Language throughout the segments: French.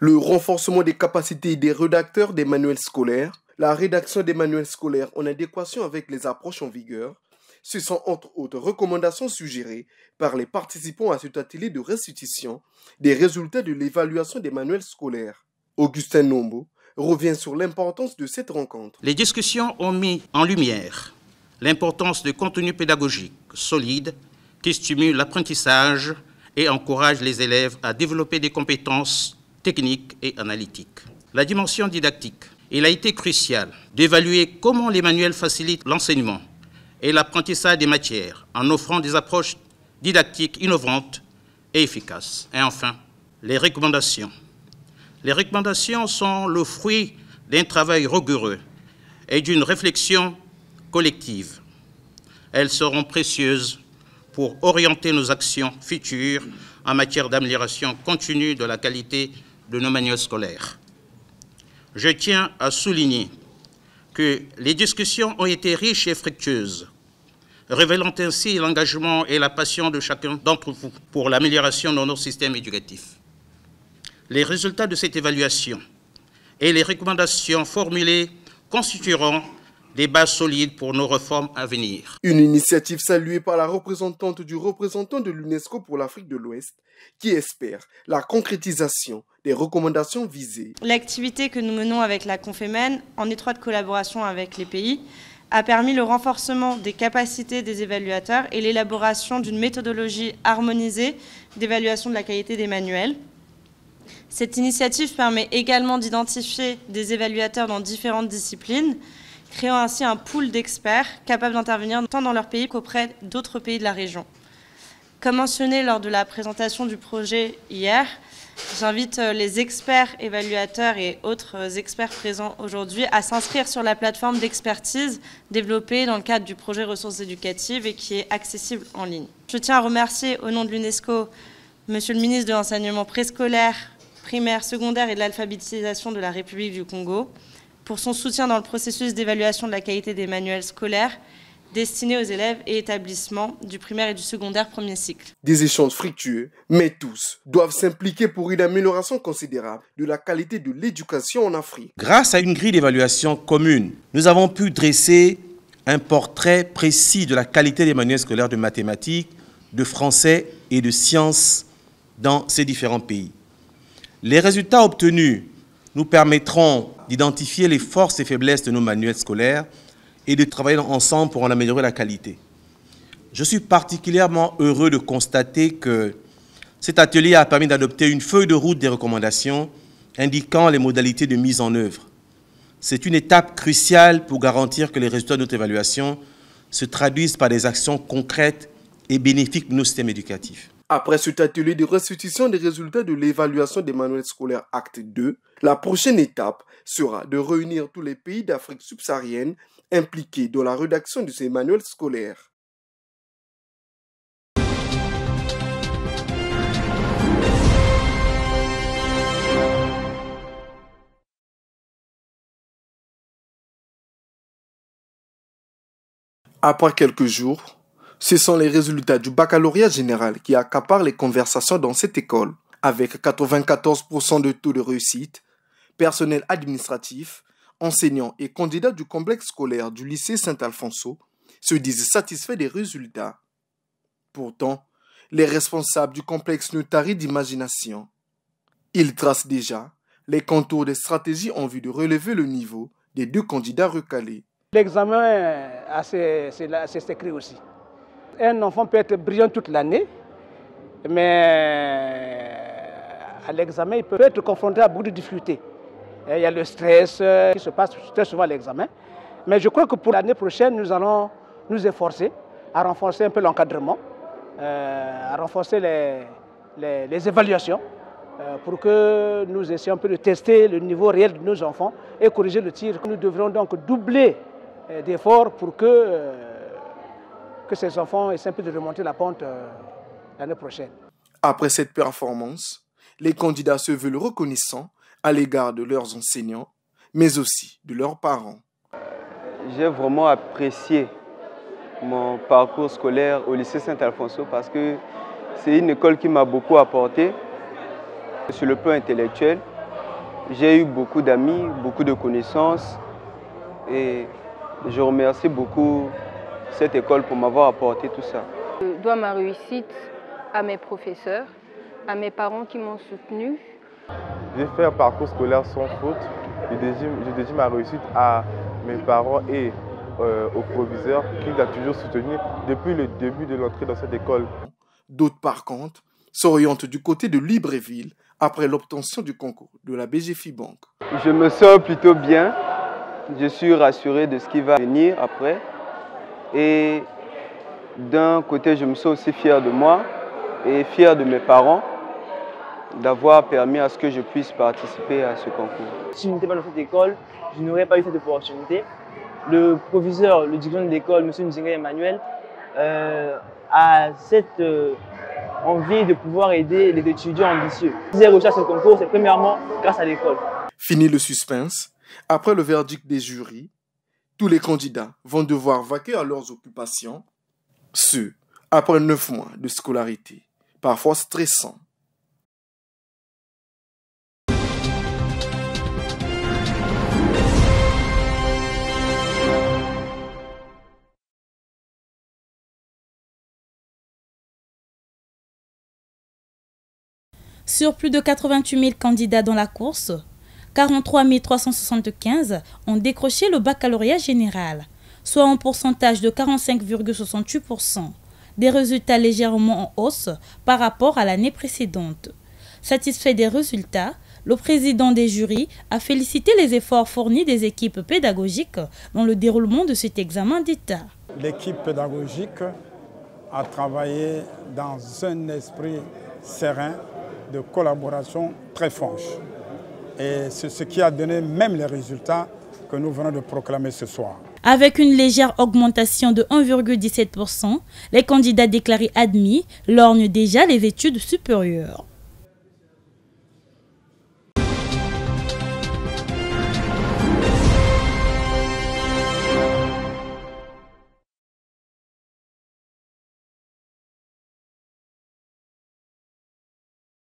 Le renforcement des capacités des rédacteurs des manuels scolaires, la rédaction des manuels scolaires en adéquation avec les approches en vigueur, ce sont entre autres recommandations suggérées par les participants à cet atelier de restitution des résultats de l'évaluation des manuels scolaires. Augustin Nombo revient sur l'importance de cette rencontre. Les discussions ont mis en lumière l'importance de contenus pédagogiques solides qui stimulent l'apprentissage et encouragent les élèves à développer des compétences techniques et analytiques. La dimension didactique. Il a été crucial d'évaluer comment les manuels facilitent l'enseignement et l'apprentissage des matières en offrant des approches didactiques innovantes et efficaces. Et enfin, les recommandations. Les recommandations sont le fruit d'un travail rigoureux et d'une réflexion collective. Elles seront précieuses pour orienter nos actions futures en matière d'amélioration continue de la qualité de nos manuels scolaires. Je tiens à souligner que les discussions ont été riches et fructueuses, révélant ainsi l'engagement et la passion de chacun d'entre vous pour l'amélioration de nos systèmes éducatifs. Les résultats de cette évaluation et les recommandations formulées constitueront des bases solides pour nos réformes à venir. Une initiative saluée par la représentante du représentant de l'UNESCO pour l'Afrique de l'Ouest qui espère la concrétisation des recommandations visées. L'activité que nous menons avec la Confémen, en étroite collaboration avec les pays, a permis le renforcement des capacités des évaluateurs et l'élaboration d'une méthodologie harmonisée d'évaluation de la qualité des manuels. Cette initiative permet également d'identifier des évaluateurs dans différentes disciplines, créant ainsi un pool d'experts capables d'intervenir tant dans leur pays qu'auprès d'autres pays de la région. Comme mentionné lors de la présentation du projet hier, j'invite euh, les experts évaluateurs et autres euh, experts présents aujourd'hui à s'inscrire sur la plateforme d'expertise développée dans le cadre du projet ressources éducatives et qui est accessible en ligne. Je tiens à remercier au nom de l'UNESCO Monsieur le ministre de l'Enseignement préscolaire, primaire, secondaire et de l'alphabétisation de la République du Congo, pour son soutien dans le processus d'évaluation de la qualité des manuels scolaires destinés aux élèves et établissements du primaire et du secondaire premier cycle. Des échanges fructueux, mais tous doivent s'impliquer pour une amélioration considérable de la qualité de l'éducation en Afrique. Grâce à une grille d'évaluation commune, nous avons pu dresser un portrait précis de la qualité des manuels scolaires de mathématiques, de français et de sciences dans ces différents pays. Les résultats obtenus nous permettront d'identifier les forces et faiblesses de nos manuels scolaires et de travailler ensemble pour en améliorer la qualité. Je suis particulièrement heureux de constater que cet atelier a permis d'adopter une feuille de route des recommandations indiquant les modalités de mise en œuvre. C'est une étape cruciale pour garantir que les résultats de notre évaluation se traduisent par des actions concrètes et bénéfiques pour nos systèmes éducatifs. Après cet atelier de restitution des résultats de l'évaluation des manuels scolaires Acte 2, la prochaine étape sera de réunir tous les pays d'Afrique subsaharienne impliqués dans la rédaction de ces manuels scolaires. Après quelques jours, ce sont les résultats du baccalauréat général qui accaparent les conversations dans cette école. Avec 94% de taux de réussite, personnel administratif, enseignants et candidats du complexe scolaire du lycée Saint-Alfonso se disent satisfaits des résultats. Pourtant, les responsables du complexe ne tarient d'imagination. Ils tracent déjà les contours des stratégies en vue de relever le niveau des deux candidats recalés. L'examen, c'est écrit aussi un enfant peut être brillant toute l'année, mais à l'examen, il peut être confronté à beaucoup de difficultés. il y a le stress euh, qui se passe très souvent à l'examen. Mais je crois que pour l'année prochaine, nous allons nous efforcer à renforcer un peu l'encadrement, euh, à renforcer les, évaluations, euh, pour que nous essayions un peu de tester le niveau réel de nos enfants et corriger le tir. Nous devrons donc doubler d'efforts pour que que ces enfants essaient un peu de remonter la pente euh, l'année prochaine. Après cette performance, les candidats se veulent reconnaissants à l'égard de leurs enseignants, mais aussi de leurs parents. J'ai vraiment apprécié mon parcours scolaire au lycée Saint-Alfonso parce que c'est une école qui m'a beaucoup apporté sur le plan intellectuel. J'ai eu beaucoup d'amis, beaucoup de connaissances et je remercie beaucoup cette école pour m'avoir apporté tout ça. Je dois ma réussite à mes professeurs, à mes parents qui m'ont soutenu. J'ai fait un parcours scolaire sans faute. Je dédie, ma réussite à mes parents et euh, au proviseur qui m'a toujours soutenu depuis le début de l'entrée dans cette école. D'autres, par contre, s'orientent du côté de Libreville après l'obtention du concours de la BGFI Bank. Je me sens plutôt bien. Je suis rassuré de ce qui va venir après. Et d'un côté, je me sens aussi fier de moi et fier de mes parents d'avoir permis à ce que je puisse participer à ce concours. Si je n'étais pas dans cette école, je n'aurais pas eu cette opportunité. Le proviseur, le directeur de l'école, M. Nzinga Emmanuel, euh, a cette euh, envie de pouvoir aider les étudiants ambitieux. Si j'ai à ce concours, c'est premièrement grâce à l'école. Fini le suspense. Après le verdict des jurys, tous les candidats vont devoir vaquer à leurs occupations, ce, après neuf mois de scolarité, parfois stressant. Sur plus de 88 000 candidats dans la course, 43 375 ont décroché le baccalauréat général, soit un pourcentage de 45,68%, des résultats légèrement en hausse par rapport à l'année précédente. Satisfait des résultats, le président des jurys a félicité les efforts fournis des équipes pédagogiques dans le déroulement de cet examen d'État. L'équipe pédagogique a travaillé dans un esprit serein de collaboration très franche. Et c'est ce qui a donné même les résultats que nous venons de proclamer ce soir. Avec une légère augmentation de 1,17%, les candidats déclarés admis lorgnent déjà les études supérieures.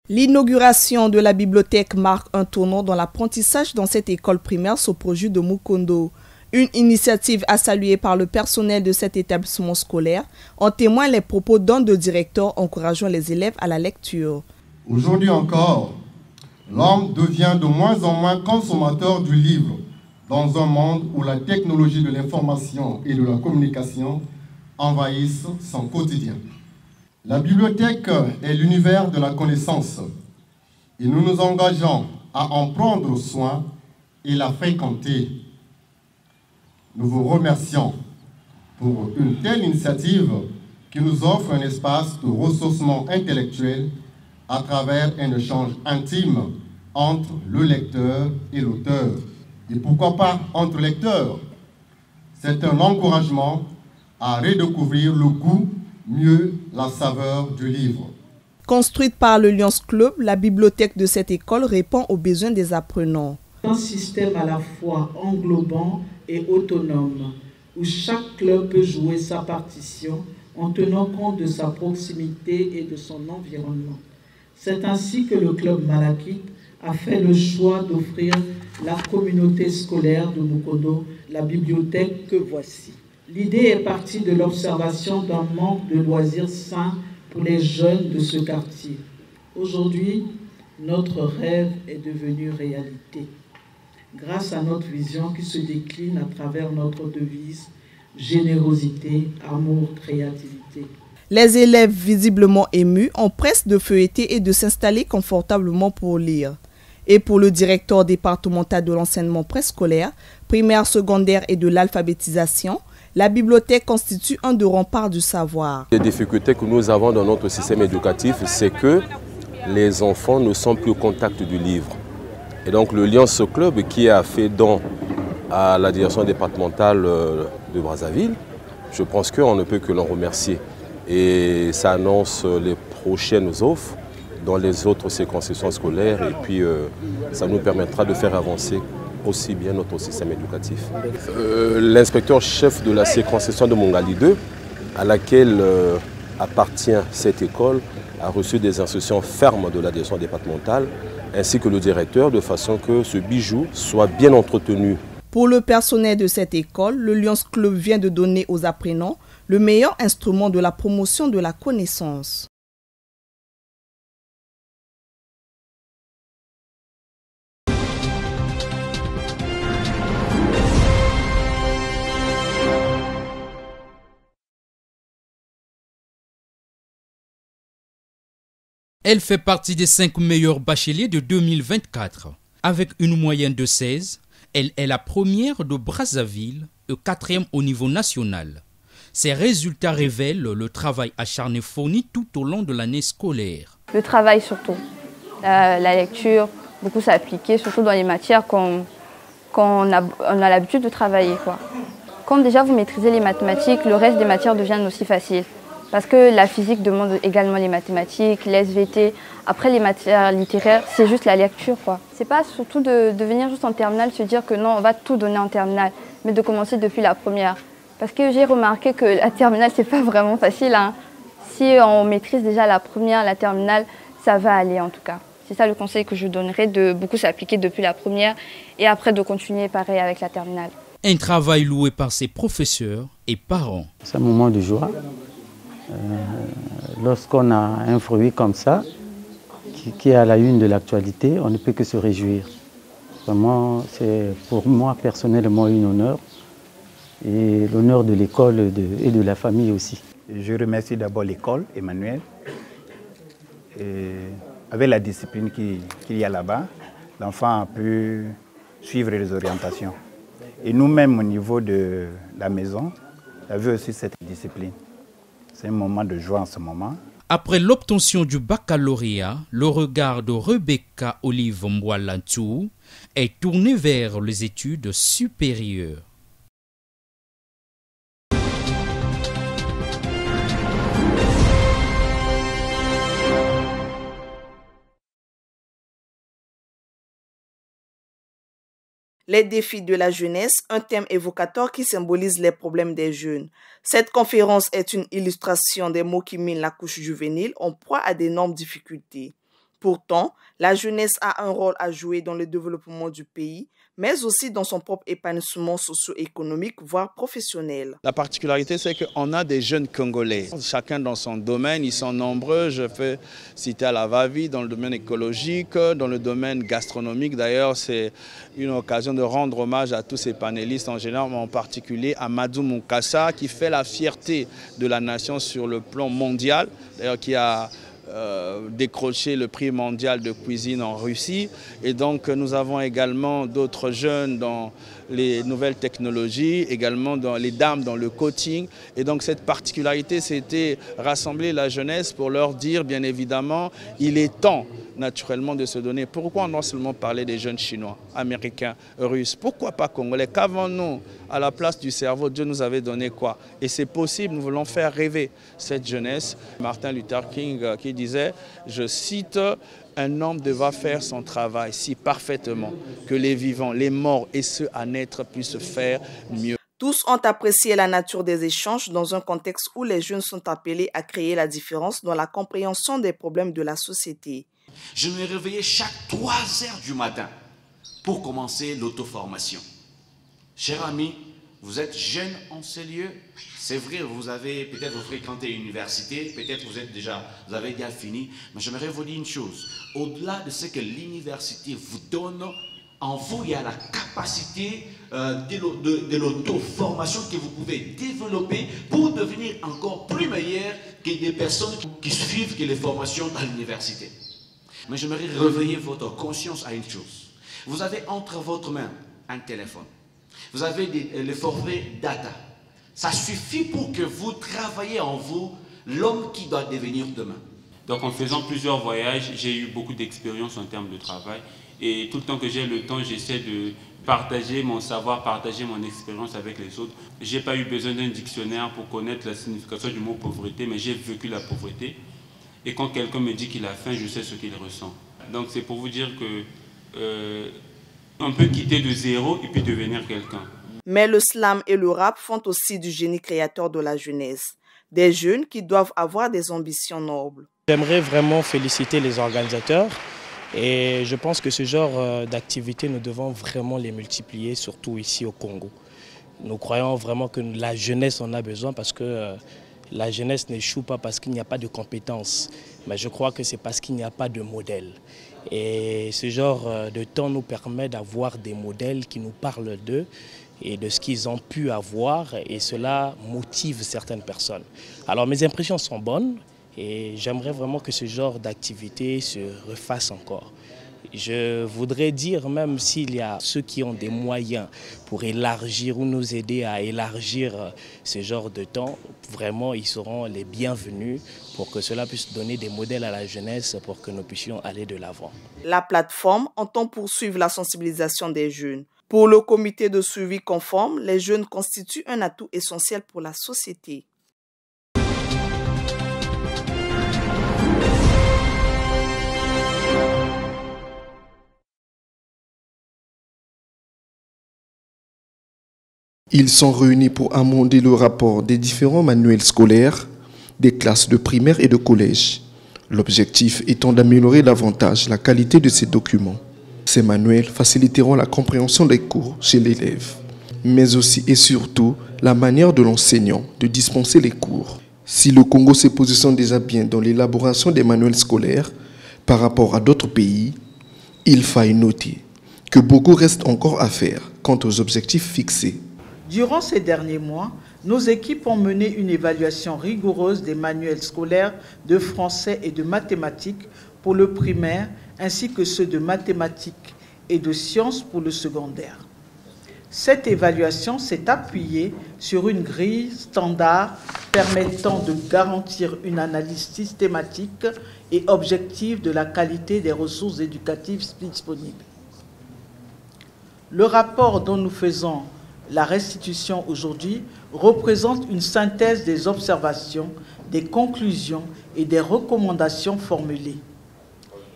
L'inauguration de la bibliothèque marque un tournant dans l'apprentissage dans cette école primaire sous projet de Mukondo. Une initiative à saluer par le personnel de cet établissement scolaire. En témoignent les propos d'un de directeur encourageant les élèves à la lecture. Aujourd'hui encore, l'homme devient de moins en moins consommateur du livre dans un monde où la technologie de l'information et de la communication envahissent son quotidien. La bibliothèque est l'univers de la connaissance et nous nous engageons à en prendre soin et la fréquenter. Nous vous remercions pour une telle initiative qui nous offre un espace de ressourcement intellectuel à travers un échange intime entre le lecteur et l'auteur. Et pourquoi pas entre lecteurs? C'est un encouragement à redécouvrir le goût mieux la saveur du livre. Construite par le Lions Club, la bibliothèque de cette école répond aux besoins des apprenants. Un système à la fois englobant et autonome, où chaque club peut jouer sa partition en tenant compte de sa proximité et de son environnement. C'est ainsi que le club Malakite a fait le choix d'offrir la communauté scolaire de Mukodo la bibliothèque que voici. L'idée est partie de l'observation d'un manque de loisirs sains pour les jeunes de ce quartier. Aujourd'hui, notre rêve est devenu réalité. Grâce à notre vision qui se décline à travers notre devise générosité, amour, créativité. Les élèves visiblement émus ont presque de feuilleter et de s'installer confortablement pour lire. Et pour le directeur départemental de l'enseignement préscolaire, primaire, secondaire et de l'alphabétisation, la bibliothèque constitue un de remparts du savoir. Les difficultés que nous avons dans notre système éducatif, c'est que les enfants ne sont plus au contact du livre. Et donc le ce Club qui a fait don à la direction départementale euh, de Brazzaville je pense qu'on ne peut que l'en remercier. Et ça annonce les prochaines offres dans les autres séquences scolaires et puis euh, ça nous permettra de faire avancer aussi bien notre système éducatif. Euh, l'inspecteur chef de la séquenciation de Mongali 2, à laquelle euh, appartient cette école, a reçu des instructions fermes de la direction départementale ainsi que le directeur de façon que ce bijou soit bien entretenu. Pour le personnel de cette école, le Lions Club vient de donner aux apprenants le meilleur instrument de la promotion de la connaissance. Elle fait partie des 5 meilleurs bacheliers de 2024. Avec une moyenne de 16, elle est la première de Brazzaville et quatrième au niveau national. Ces résultats révèlent le travail acharné fourni tout au long de l'année scolaire. Le travail surtout, la, lecture, beaucoup s'appliquer, surtout dans les matières qu'on a, a l'habitude de travailler. Quoi. Quand déjà vous maîtrisez les mathématiques, le reste des matières deviennent aussi faciles. Parce que la physique demande également les mathématiques, les SVT. Après, les matières littéraires, c'est juste la lecture. quoi. C'est pas surtout de, de, venir juste en terminale se dire que non, on va tout donner en terminale, mais de commencer depuis la première. Parce que j'ai remarqué que la terminale, c'est pas vraiment facile. Hein. Si on maîtrise déjà la première, la terminale, ça va aller en tout cas. C'est ça le conseil que je donnerais, de beaucoup s'appliquer depuis la première et après de continuer pareil avec la terminale. Un travail loué par ses professeurs et parents. C'est un moment de joie euh, lorsqu'on a un fruit comme ça, qui, est à la une de l'actualité, on ne peut que se réjouir. Vraiment, c'est pour moi personnellement une honneur et l'honneur de l'école et de la famille aussi. Je remercie d'abord l'école, Emmanuel. avec la discipline qu'il y a là-bas, l'enfant a pu suivre les orientations. Et nous-mêmes, au niveau de la maison, on vu aussi cette discipline. C'est un moment de joie en ce moment. Après l'obtention du baccalauréat, le regard de Rebecca Olive Mboalantou est tourné vers les études supérieures. Les défis de la jeunesse, un thème évocateur qui symbolise les problèmes des jeunes. Cette conférence est une illustration des mots qui minent la couche juvénile en proie à d'énormes difficultés. Pourtant, la jeunesse a un rôle à jouer dans le développement du pays, mais aussi dans son propre épanouissement socio-économique, voire professionnel. La particularité, c'est qu'on a des jeunes Congolais, chacun dans son domaine, ils sont nombreux. Je fais citer à la va-vie dans le domaine écologique, dans le domaine gastronomique. D'ailleurs, c'est une occasion de rendre hommage à tous ces panélistes en général, mais en particulier à Madou Moukassa, qui fait la fierté de la nation sur le plan mondial, d'ailleurs qui a euh, décrocher le prix mondial de cuisine en Russie. Et donc nous avons également d'autres jeunes dans les nouvelles technologies, également dans les dames dans le coaching. Et donc cette particularité, c'était rassembler la jeunesse pour leur dire, bien évidemment, il est temps naturellement de se donner. Pourquoi on doit seulement parler des jeunes chinois, américains, russes Pourquoi pas congolais Qu'avons-nous à la place du cerveau? Dieu nous avait donné quoi? Et c'est possible, nous voulons faire rêver cette jeunesse. Martin Luther King euh, qui disait, je cite, un homme devra faire son travail si parfaitement que les vivants, les morts et ceux à naître puissent faire mieux. Tous ont apprécié la nature des échanges dans un contexte où les jeunes sont appelés à créer la différence dans la compréhension des problèmes de la société. Je me réveillais chaque 3 heures du matin pour commencer l'auto-formation. Cher ami, vous êtes jeune en ces lieux? C'est vrai, vous avez peut-être vous fréquenté l'université, peut-être vous êtes déjà, vous avez déjà fini. Mais j'aimerais vous dire une chose. Au-delà de ce que l'université vous donne, en vous, il y a la capacité euh, de, l'auto-formation que vous pouvez développer pour devenir encore plus meilleur que des personnes qui suivent que les formations à l'université. Mais j'aimerais réveiller votre conscience à une chose. Vous avez entre votre main un téléphone. Vous avez euh, le forfait data. Ça suffit pour que vous travaillez en vous l'homme qui doit devenir demain. Donc en faisant plusieurs voyages, j'ai eu beaucoup d'expérience en termes de travail Et tout le temps que j'ai le temps, j'essaie de partager mon savoir, partager mon expérience avec les autres. J'ai pas eu besoin d'un dictionnaire pour connaître la signification du mot pauvreté, mais j'ai vécu la pauvreté. Et quand quelqu'un me dit qu'il a faim, je sais ce qu'il ressent. Donc c'est pour vous dire que euh, on peut quitter de zéro et puis devenir quelqu'un. Mais le slam et le rap font aussi du génie créateur de la jeunesse. Des jeunes qui doivent avoir des ambitions nobles. J'aimerais vraiment féliciter les organisateurs et je pense que ce genre euh, d'activités, nous devons vraiment les multiplier, surtout ici au Congo. Nous croyons vraiment que la jeunesse en a besoin parce que euh, la jeunesse n'échoue pas parce qu'il n'y a pas de compétences, mais je crois que c'est parce qu'il n'y a pas de modèle. Et ce genre euh, de temps nous permet d'avoir des modèles qui nous parlent d'eux et de ce qu'ils ont pu avoir et cela motive certaines personnes. Alors mes impressions sont bonnes et j'aimerais vraiment que ce genre d'activité se refasse encore. Je voudrais dire, même s'il y a ceux qui ont des moyens pour élargir ou nous aider à élargir ce genre de temps, vraiment ils seront les bienvenus pour que cela puisse donner des modèles à la jeunesse pour que nous puissions aller de l'avant. La plateforme entend poursuivre la sensibilisation des jeunes. Pour le comité de suivi conforme, les jeunes constituent un atout essentiel pour la société. Ils sont réunis pour amender le rapport des différents manuels scolaires des classes de primaire et de collège. L'objectif étant d'améliorer davantage la qualité de ces documents. Ces manuels faciliteront la compréhension des cours chez l'élève, mais aussi et surtout la manière de l'enseignant de dispenser les cours. Si le Congo se positionne déjà bien dans l'élaboration des manuels scolaires par rapport à d'autres pays, il faille noter que beaucoup reste encore à faire quant aux objectifs fixés. Durant ces derniers mois, nos équipes ont mené une évaluation rigoureuse des manuels scolaires de français et de mathématiques pour le primaire, ainsi que ceux de mathématiques et de sciences pour le secondaire. Cette évaluation s'est appuyée sur une grille standard permettant de garantir une analyse systématique et objective de la qualité des ressources éducatives disponibles. Le rapport dont nous faisons la restitution aujourd'hui représente une synthèse des observations, des conclusions et des recommandations formulées.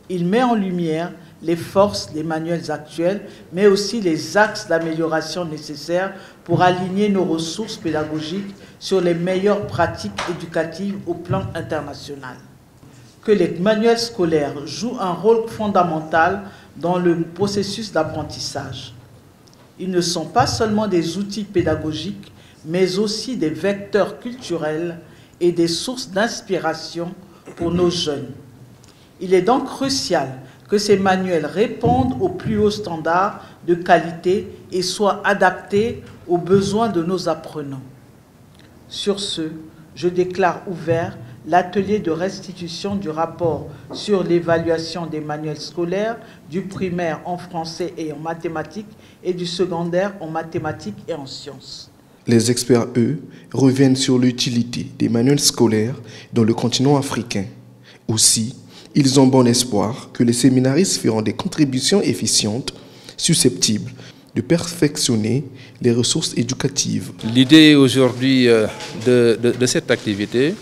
Il met en lumière les forces des manuels actuels, mais aussi les axes d'amélioration nécessaires pour aligner nos ressources pédagogiques sur les meilleures pratiques éducatives au plan international. Que les manuels scolaires jouent un rôle fondamental dans le processus d'apprentissage. Ils ne sont pas seulement des outils pédagogiques, mais aussi des vecteurs culturels et des sources d'inspiration pour nos jeunes. Il est donc crucial que ces manuels répondent aux plus hauts standards de qualité et soient adaptés aux besoins de nos apprenants. Sur ce, je déclare ouvert l'atelier de restitution du rapport sur l'évaluation des manuels scolaires du primaire en français et en mathématiques et du secondaire en mathématiques et en sciences. Les experts, eux, reviennent sur l'utilité des manuels scolaires dans le continent africain. Aussi, ils ont bon espoir que les séminaristes feront des contributions efficientes, susceptibles de perfectionner les ressources éducatives. L'idée aujourd'hui euh, de, de cette activité,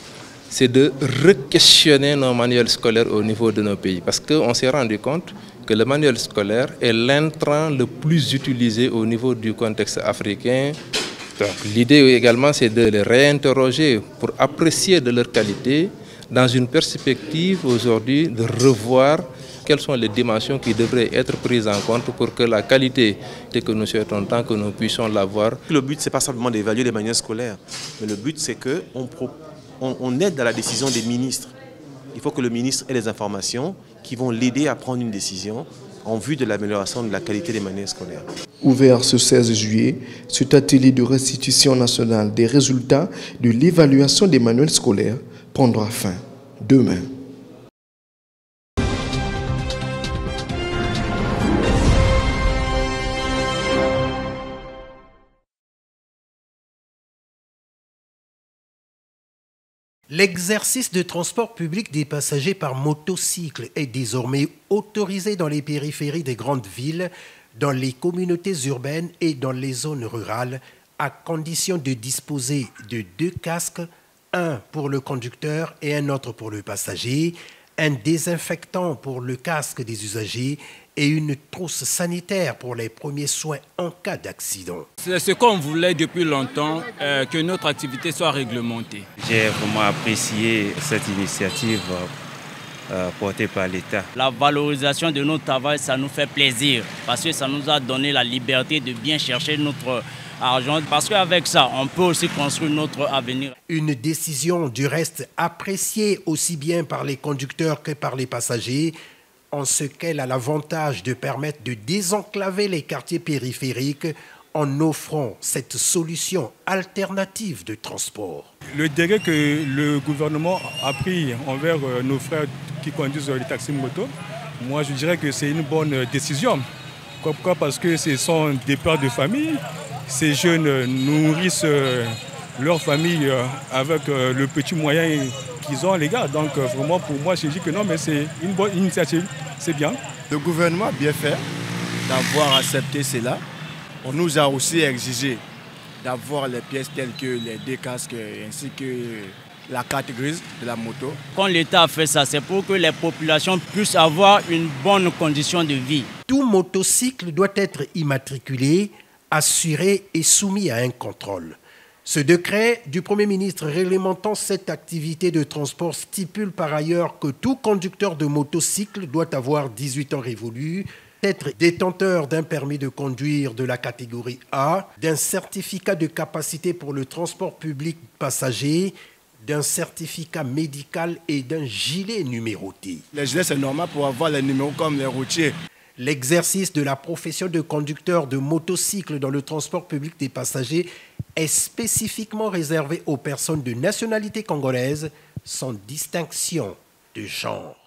c'est de re-questionner nos manuels scolaires au niveau de nos pays. Parce qu'on s'est rendu compte que le manuel scolaire est l'intrant le plus utilisé au niveau du contexte africain. l'idée également, c'est de les réinterroger pour apprécier de leur qualité dans une perspective aujourd'hui de revoir quelles sont les dimensions qui devraient être prises en compte pour que la qualité que nous souhaitons tant que nous puissions l'avoir. Le but, ce n'est pas simplement d'évaluer les manuels scolaires, mais le but, c'est qu'on on, aide à la décision des ministres. Il faut que le ministre ait les informations qui vont l'aider à prendre une décision en vue de l'amélioration de la qualité des manuels scolaires. Ouvert ce 16 juillet, cet atelier de restitution nationale des résultats de l'évaluation des manuels scolaires prendra fin demain. L'exercice de transport public des passagers par motocycle est désormais autorisé dans les périphéries des grandes villes, dans les communautés urbaines et dans les zones rurales, à condition de disposer de deux casques, un pour le conducteur et un autre pour le passager, un désinfectant pour le casque des usagers et une trousse sanitaire pour les premiers soins en cas d'accident. C'est ce qu'on voulait depuis longtemps, euh, que notre activité soit réglementée. J'ai vraiment apprécié cette initiative euh, portée par l'État. La valorisation de notre travail, ça nous fait plaisir parce que ça nous a donné la liberté de bien chercher notre argent parce qu'avec ça, on peut aussi construire notre avenir. Une décision du reste appréciée aussi bien par les conducteurs que par les passagers en ce qu'elle a l'avantage de permettre de désenclaver les quartiers périphériques en offrant cette solution alternative de transport. Le délai que le gouvernement a pris envers euh, nos frères qui conduisent les taxis moto, moi je dirais que c'est une bonne décision. Pourquoi? Parce que ce sont des pères de famille. Ces jeunes nourrissent euh, leur famille euh, avec le petit moyen qu'ils ont, les gars. Donc vraiment pour moi, je dis que non, mais c'est une bonne initiative. C'est bien. Le gouvernement a bien fait d'avoir accepté cela. On nous a aussi exigé d'avoir les pièces telles que les deux casques ainsi que la carte grise de la moto. Quand l'État a fait ça, c'est pour que les populations puissent avoir une bonne condition de vie. Tout motocycle doit être immatriculé, assuré et soumis à un contrôle. Ce décret du Premier ministre réglementant cette activité de transport stipule par ailleurs que tout conducteur de motocycle doit avoir 18 ans révolus, être détenteur d'un permis de conduire de la catégorie A, d'un certificat de capacité pour le transport public passager, d'un certificat médical et d'un gilet numéroté. Les gilets, c'est normal pour avoir les numéros comme les routiers. L'exercice de la profession de conducteur de motocycle dans le transport public des passagers est spécifiquement réservé aux personnes de nationalité congolaise sans distinction de genre.